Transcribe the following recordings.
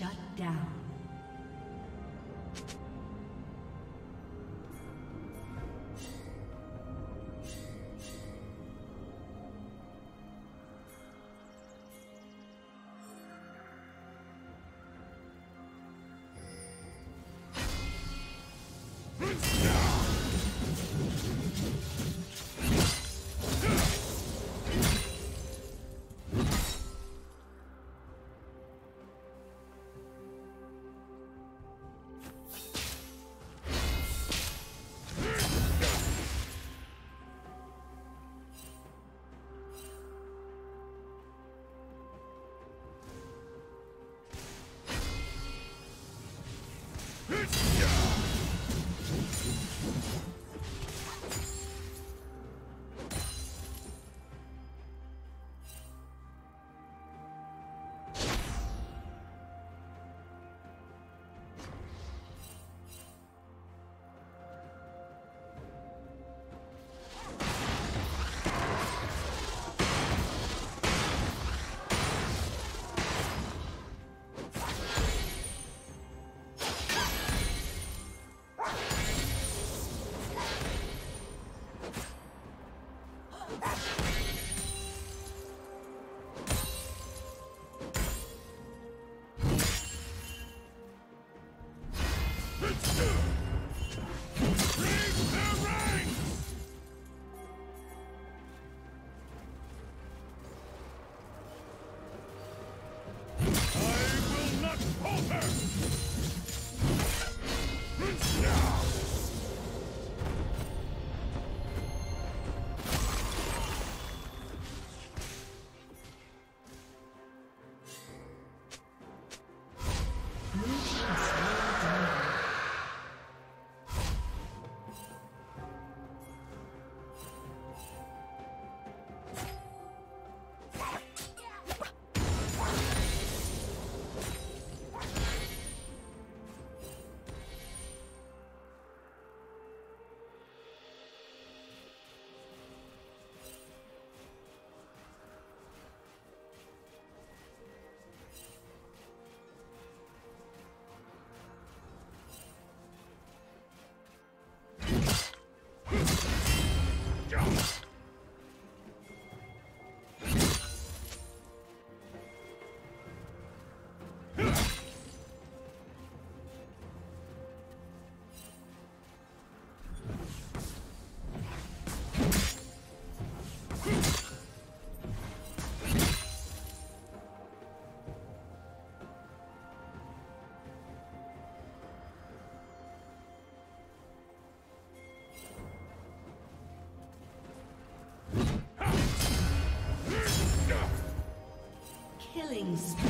Shut down. Killing spree.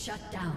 Shut down.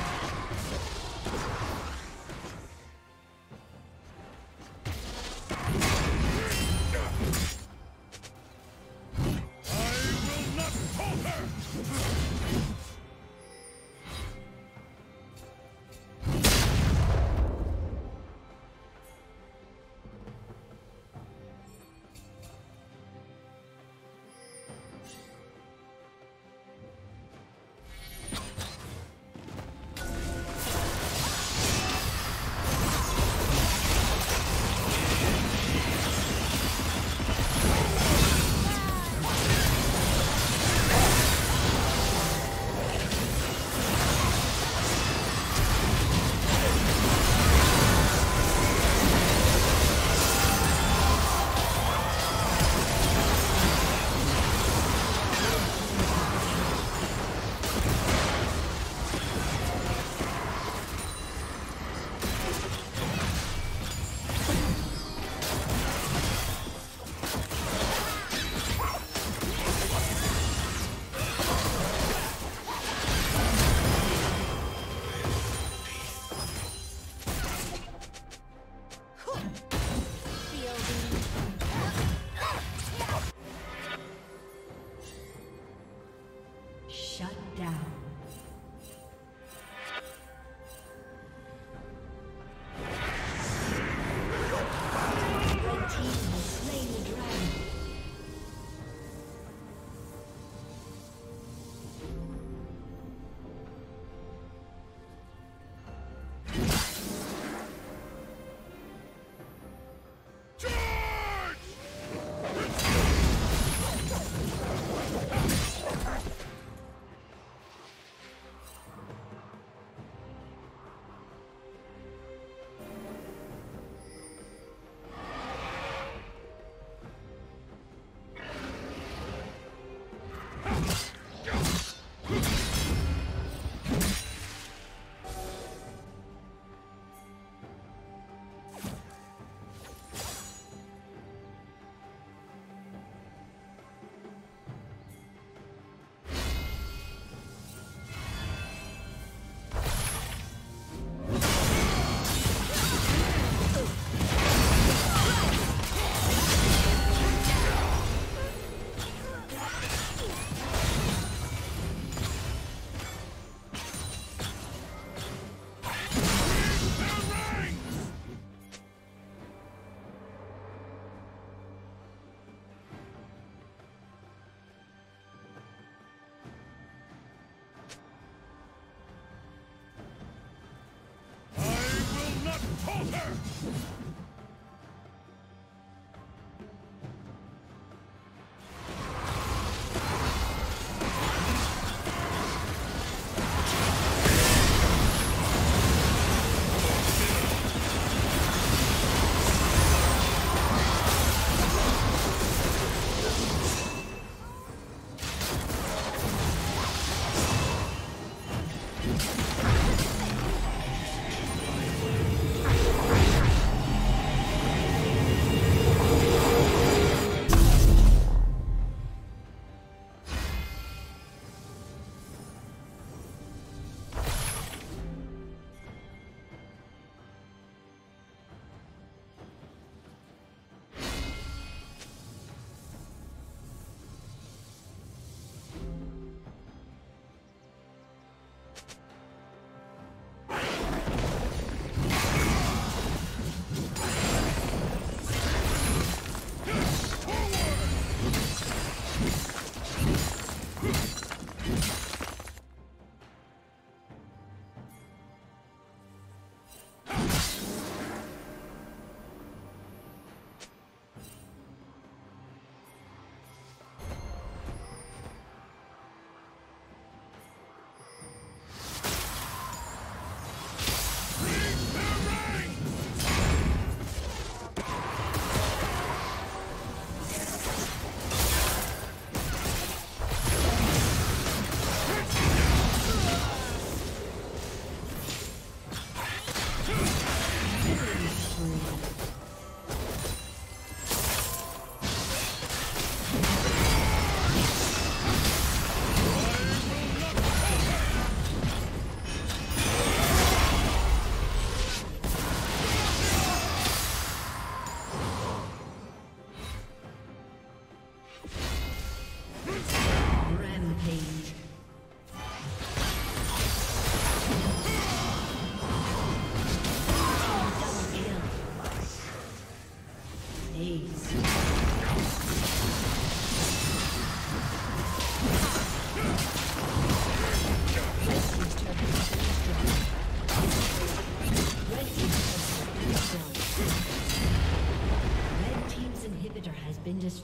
Shoot!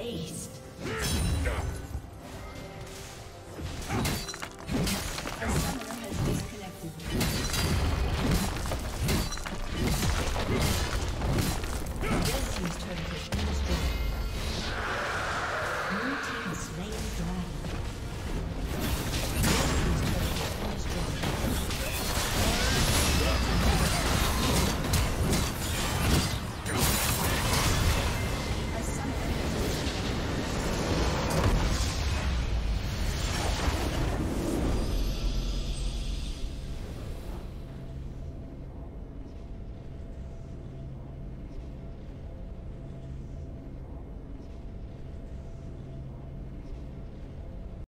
Aced.